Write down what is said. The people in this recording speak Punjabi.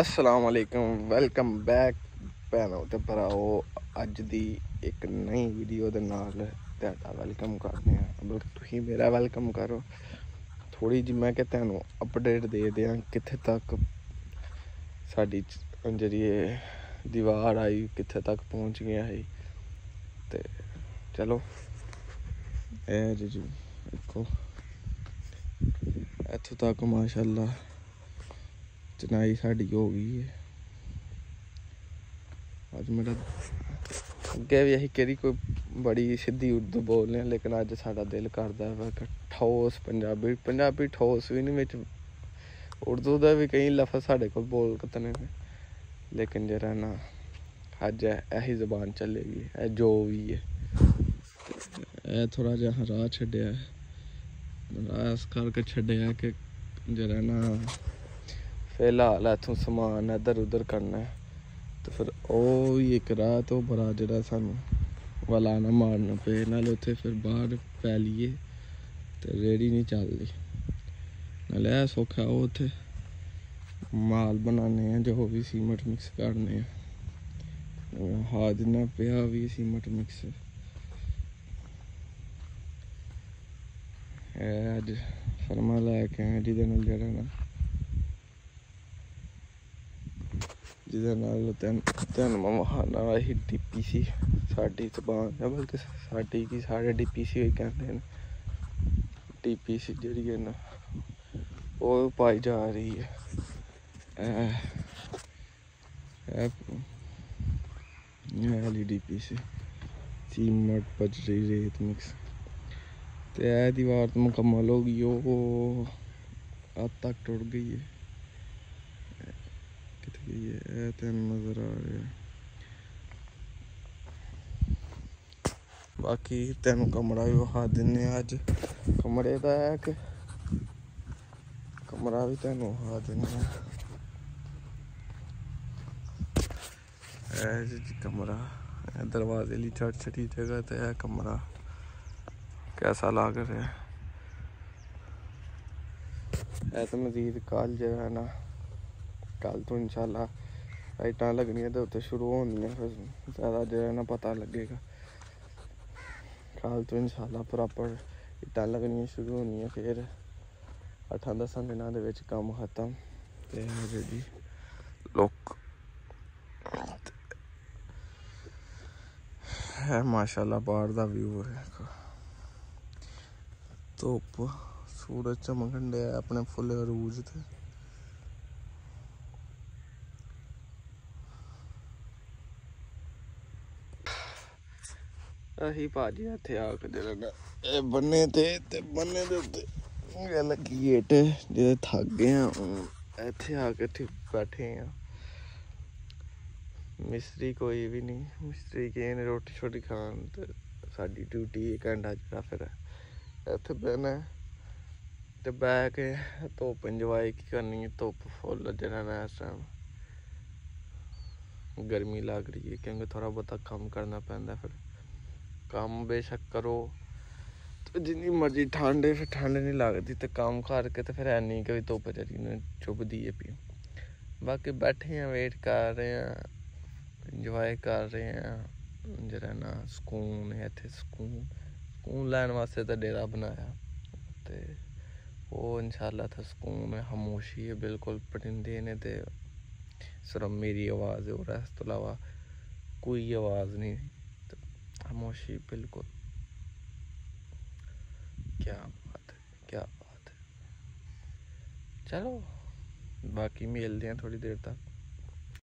ਅਸਲਾਮ ਵਾਲੇਕਮ ਵੈਲਕਮ ਬੈਕ ਭੈਣੋ ਤੇ ਭਰਾਓ ਅੱਜ ਦੀ ਇੱਕ ਨਈ ਵੀਡੀਓ ਦੇ ਨਾਲ ਤੁਹਾਡਾ ਵੈਲਕਮ ਕਰਦੇ ਆ ਅਬ ਤੁਸੀਂ ਮੇਰਾ ਵੈਲਕਮ ਕਰੋ। ਥੋੜੀ ਜਿਹੀ ਮੈਂ ਕਿ ਤੁਹਾਨੂੰ ਅਪਡੇਟ ਦੇ ਦਿਆਂ ਕਿੱਥੇ ਤੱਕ ਸਾਡੀ ਜ਼ਰੀਏ ਦੀਵਾਰ ਆਈ, ਕਿੱਥੇ ਤੱਕ ਪਹੁੰਚ ਗਿਆ ਹੈ ਤੇ ਚਲੋ, ਇਹ ਜੀ ਜੀ, ਦੇਖੋ। ਇੱਥੋਂ ਤੱਕ ਮਾਸ਼ਾਅੱਲਾ। ਚਨਾਈ ਸਾਡੀ ਹੋ ਗਈ ਹੈ ਅੱਜ ਮੇਰਾ ਅੱਗੇ ਵੀ ਅਸੀਂ ਕਿਹੜੀ ਕੋਈ ਬੜੀ ਸਿੱਧੀ ਉਰਦੂ ਬੋਲਦੇ ਹਾਂ, ਲੇਕਿਨ ਅੱਜ ਸਾਡਾ ਦਿਲ ਕਰਦਾ ਹੈ ਕਿ ਠੋਸ ਪੰਜਾਬੀ ਪੰਜਾਬੀ ਠੋਸ ਵੀ ਨਹੀਂ ਵਿੱਚ। ਉਰਦੂ ਦਾ ਵੀ ਕਈ ਲਫ਼ਜ਼ ਸਾਡੇ ਕੋਲ ਬੋਲ ਕਤਨੇ ਨੇ, ਲੇਕਿਨ ਜਿਹੜਾ ਨਾ ਅੱਜ ਇਹੀ ਜ਼ਬਾਨ ਚੱਲੇਗੀ ਇਹ ਜੋ ਵੀ ਹੈ ਇਹ ਥੋੜਾ ਜਿਹਾ ਰਾਹ ਛੱਡਿਆ ਰਾਹ ਇਸ ਕਰਕੇ ਛੱਡਿਆ ਕਿ ਜਿਹੜਾ ਨਾ ਫਿਲਹਾਲ ਇੱਥੋਂ ਸਮਾਨ ਇੱਧਰ ਉੱਧਰ ਕਰਨਾ ਹੈ ਤੇ ਫਿਰ ਉਹ ਹੀ ਇੱਕ ਰਾਹ ਤੋਂ ਬੜਾ ਜਿਹੜਾ ਸਾਨੂੰ ਵਾਲਾ ਨਾ ਮਾਰਨਾ ਪਏ ਨਾਲ ਉੱਥੇ ਫਿਰ ਬਾਹਰ ਪੈ ਲਈਏ ਤੇ ਰੇੜੀ ਨਹੀਂ ਚੱਲਦੀ ਨਾਲ ਇਹ ਸੌਖਾ ਉਹ ਉੱਥੇ ਮਾਲ ਬਣਾਉਣੇ ਆ ਜੋ ਵੀ ਸੀਮਟ ਮਿਕਸ ਕਰਨੇ ਆ ਹਾਦ ਨਾ ਪਿਆ ਵੀ ਸੀਮਟ ਮਿਕਸ ਇਹ ਅੱਜ ਫਰਮਾ ਲੈ ਕੇ ਆਏ ਜਿਹਦੇ ਨਾਲ ਜਿਹੜਾ ਨਾ ਜਿਹਦੇ ਨਾਲ ਤੈਨ ਤੈਨ ਮਹਾਨਾ ਵਾਹੀ ਡੀਪੀਸੀ ਸਾਡੀ ਜ਼ਬਾਨ ਹੈ ਬਲਕਿ ਸਾਡੀ ਕੀ ਸਾਰੇ ਡੀਪੀਸੀ ਹੀ ਕਹਿੰਦੇ ਨੇ। ਡੀਪੀਸੀ ਜਿਹੜੀ ਹੈ ਨਾ, ਉਹ ਪਾਈ ਜਾ ਰਹੀ ਹੈ। ਇਹ ਇਹ ਇਹ ਵਾਲੀ ਡੀਪੀਸੀ। ਸੀਮਟ ਬਜਰੀ ਰੇਤ ਮਿਕਸ। ਤੇ ਇਹ ਦੀਵਾਰ ਤਾਂ ਮੁਕੰਮਲ ਹੋ ਗਈ, ਉਹ ਹੱਦ ਤੱਕ ਟੁੱਟ ਗਈ ਹੈ। ਤੇ ਇਹ ਤੈਨੂੰ ਨਜ਼ਰ ਆ ਰਿਹਾ ਬਾਕੀ ਤੈਨੂੰ ਕਮਰਾ ਵੀ ਵਿਖਾ ਦਿੰਨੇ ਆ ਅੱਜ ਕਮਰੇ ਦਾ ਹੈ ਕਿ ਕਮਰਾ ਵੀ ਤੈਨੂੰ ਵਿਖਾ ਦਿੰਨੇ ਆ ਇਹ ਜੀ ਕਮਰਾ ਇਹ ਦਰਵਾਜ਼ੇ ਲਈ ਛੋਟੀ ਛੋਟੀ ਜਗ੍ਹਾ ਤੇ ਹੈ ਕਮਰਾ ਕੈਸਾ ਲੱਗ ਰਿਹਾ ਹੈ ਇਹ ਤਾਂ ਮਜ਼ੀਦ ਕਾਲ ਜਗ੍ਹਾ ਨਾ ਕੱਲ ਤੋਂ ਇਨਸ਼ਾਅੱਲਾ ਲਾਈਟਾਂ ਲੱਗਣੀਆਂ ਤੇ ਉੱਤੇ ਸ਼ੁਰੂ ਹੋਣੀਆਂ ਫਿਰ ਜ਼ਿਆਦਾ ਜਿਹੜਾ ਨਾ ਪਤਾ ਲੱਗੇਗਾ। ਕੱਲ ਤੋਂ ਇਨਸ਼ਾਅੱਲਾ ਪ੍ਰੋਪਰ ਇੱਟਾਂ ਲੱਗਣੀਆਂ ਸ਼ੁਰੂ ਹੋਣੀਆਂ ਫਿਰ 8-10 ਦਿਨਾਂ ਦੇ ਵਿੱਚ ਕੰਮ ਖਤਮ ਤੇ ਹਜੇ ਜੀ। ਲੋਕ। ਹੈ ਮਾਸ਼ਾਅੱਲਾ ਬਾਹਰ ਦਾ ਵਿਊ ਹੈ ਧੁੱਪ ਸੂਰਜ ਚਮਕਣ ਡਿਆ ਆਪਣੇ ਫੁੱਲ ਅਰੂਜ ਤੇ। ਅਹੀ ਭਾਜੀ ਇੱਥੇ ਆ ਕੇ ਜਿਹੜਾ ਇਹ ਬੰਨੇ ਤੇ ਤੇ ਬੰਨੇ ਦੇ ਉੱਤੇ। ਇਹ ਲੱਗੀ ਗੇਟ ਜਿਹਦੇ ਥੱਕ ਗਏ ਆ ਇੱਥੇ ਆ ਕੇ ਇੱਥੇ ਬੈਠੇ ਆ। ਮਿਸਤਰੀ ਕੋਈ ਵੀ ਨਹੀਂ। ਮਿਸਤਰੀ ਕੇ ਨੇ ਰੋਟੀ ਛੋਟੀ ਖਾਣ ਤੇ ਸਾਡੀ ਡਿਊਟੀ ਇੱਕ ਘੰਟਾ ਜਿਹੜਾ ਫਿਰ ਇੱਥੇ ਬਹਿਣਾ। ਤੇ ਬਹਿ ਕੇ ਧੁੱਪ ਇੰਜੋਏ ਕੀ ਕਰਨੀ ਧੁੱਪ ਫੁੱਲ ਜਿਹੜਾ ਨਾ ਇਸ ਟਾਈਮ ਗਰਮੀ ਲੱਗ ਰਹੀ ਹੈ ਕਿਉਂਕਿ ਥੋੜਾ ਬਹੁਤਾ ਕੰਮ ਕਰਨਾ ਪੈਂਦਾ ਫਿਰ। ਕੰਮ ਬੇਸ਼ੱਕ ਕਰੋ। ਤੇ ਜਿੰਨੀ ਮਰਜ਼ੀ ਠੰਡ ਹੈ ਫਿਰ ਠੰਡ ਨਹੀਂ ਲੱਗਦੀ ਤੇ ਕੰਮ ਕਰਕੇ ਤੇ ਫਿਰ ਐਨੀ ਕਿ ਧੁੱਪ ਜਿਹੜੀ ਨੇ ਚੁੱਭਦੀ ਹੈ ਪਈ। ਬਾਕੀ ਬੈਠੇ ਆ ਵੇਟ ਕਰ ਰਹੇ ਆ ਇੰਜੋਏ ਕਰ ਰਹੇ ਆ। ਜਿਹੜਾ ਨਾ ਸਕੂਨ ਹੈ, ਇੱਥੇ ਸਕੂਨ ਸਕੂਨ ਲੈਣ ਵਾਸਤੇ ਤਾਂ ਡੇਰਾ ਬਣਾਇਆ। ਤੇ ਉਹ ਇਨਸ਼ਾਅੱਲਾ ਤਾਂ ਸਕੂਨ ਹੈ, ਖਾਮੋਸ਼ੀ ਹੈ, ਬਿਲਕੁਲ ਪਰਿੰਦੇ ਨੇ ਤੇ ਸਿਰਫ ਮੇਰੀ ਆਵਾਜ਼ ਹੈ। ਔਰ ਇਸ ਤੋਂ ਇਲਾਵਾ ਕੋਈ ਆਵਾਜ਼ ਨਹੀਂ। ਤੇ ਖਾਮੋਸ਼ੀ ਬਿਲਕੁਲ ਕੀ ਬਾਤ ਹੈ ਕੀ ਬਾਤ ਹੈ ਚਲੋ ਬਾਕੀ ਮਿਲਦੇ ਹਾਂ ਥੋੜੀ ਦੇਰ ਤੱਕ